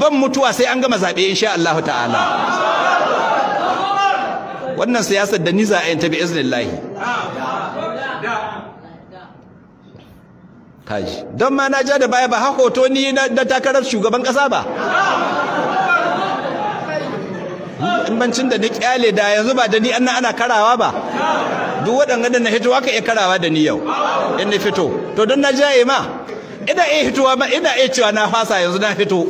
ban mutuwa sai an gama zaɓe insha Allah ta'ala. Wannan siyasar da ni za a yanta bi iznillahi. Kaji. Don ma na ja da baya ba ha hoto ni na takarar shugaban ƙasa ba. In bancin da na ƙyale da yanzu ba da ni an ana karawa ba. Duk waɗanda da na hito aka iya karawa da ni yau. In na fito. To don na jaye ma. Ina iya hitowa ma ina iya cewa na fasa yanzu na fito.